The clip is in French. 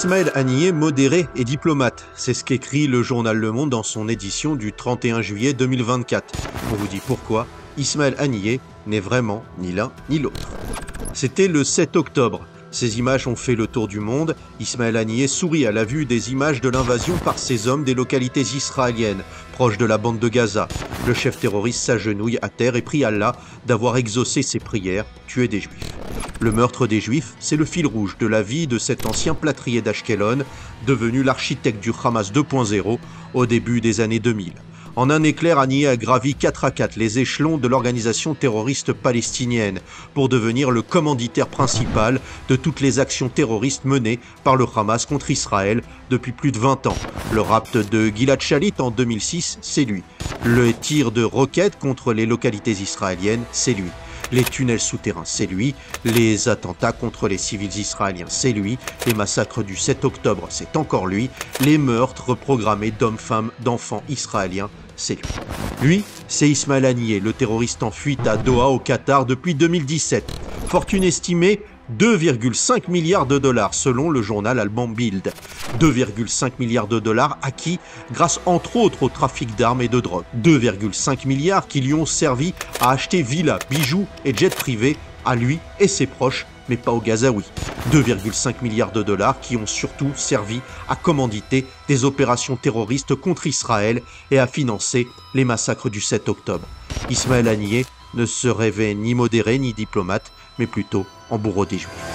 Ismaël Haniyeh, modéré et diplomate. C'est ce qu'écrit le journal Le Monde dans son édition du 31 juillet 2024. On vous dit pourquoi Ismaël Haniyeh n'est vraiment ni l'un ni l'autre. C'était le 7 octobre. Ces images ont fait le tour du monde. Ismaël Haniyeh sourit à la vue des images de l'invasion par ces hommes des localités israéliennes, proches de la bande de Gaza. Le chef terroriste s'agenouille à terre et prie Allah d'avoir exaucé ses prières, tuer des juifs. Le meurtre des Juifs, c'est le fil rouge de la vie de cet ancien plâtrier d'Ashkelon, devenu l'architecte du Hamas 2.0 au début des années 2000. En un éclair, Haniyeh a gravi 4 à 4 les échelons de l'organisation terroriste palestinienne pour devenir le commanditaire principal de toutes les actions terroristes menées par le Hamas contre Israël depuis plus de 20 ans. Le rapt de Gilad Shalit en 2006, c'est lui. Le tir de roquettes contre les localités israéliennes, c'est lui. Les tunnels souterrains, c'est lui. Les attentats contre les civils israéliens, c'est lui. Les massacres du 7 octobre, c'est encore lui. Les meurtres reprogrammés d'hommes, femmes, d'enfants israéliens, c'est lui. Lui, c'est Ismaël Haniyeh, le terroriste en fuite à Doha au Qatar depuis 2017. Fortune estimée 2,5 milliards de dollars selon le journal allemand Bild. 2,5 milliards de dollars acquis grâce entre autres au trafic d'armes et de drogue. 2,5 milliards qui lui ont servi à acheter villas, bijoux et jets privés à lui et ses proches, mais pas aux Gazaouis. 2,5 milliards de dollars qui ont surtout servi à commanditer des opérations terroristes contre Israël et à financer les massacres du 7 octobre. Ismaël Haniyeh ne se rêvait ni modéré ni diplomate, mais plutôt en bourreau des Juifs.